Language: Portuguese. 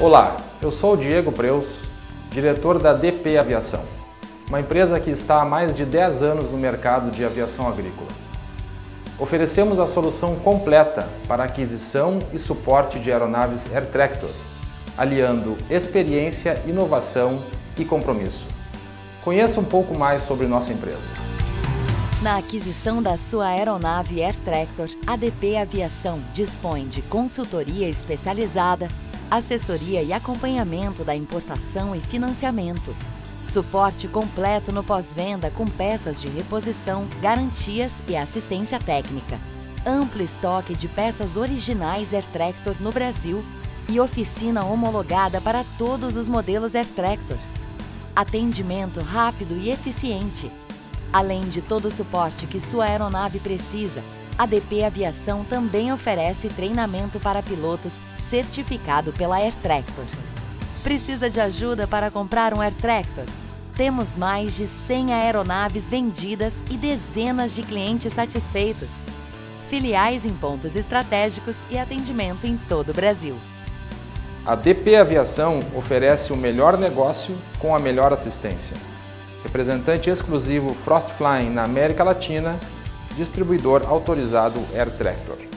Olá, eu sou o Diego Preus, diretor da DP Aviação, uma empresa que está há mais de 10 anos no mercado de aviação agrícola. Oferecemos a solução completa para aquisição e suporte de aeronaves Air Tractor, aliando experiência, inovação e compromisso. Conheça um pouco mais sobre nossa empresa. Na aquisição da sua aeronave Air Tractor, a DP Aviação dispõe de consultoria especializada, assessoria e acompanhamento da importação e financiamento, suporte completo no pós-venda com peças de reposição, garantias e assistência técnica, amplo estoque de peças originais Air Tractor no Brasil e oficina homologada para todos os modelos Air Tractor. Atendimento rápido e eficiente. Além de todo o suporte que sua aeronave precisa, a DP Aviação também oferece treinamento para pilotos certificado pela Air Tractor. Precisa de ajuda para comprar um Air Tractor? Temos mais de 100 aeronaves vendidas e dezenas de clientes satisfeitos. Filiais em pontos estratégicos e atendimento em todo o Brasil. A DP Aviação oferece o melhor negócio com a melhor assistência. Representante exclusivo Frost Flying na América Latina, distribuidor autorizado Air Tractor.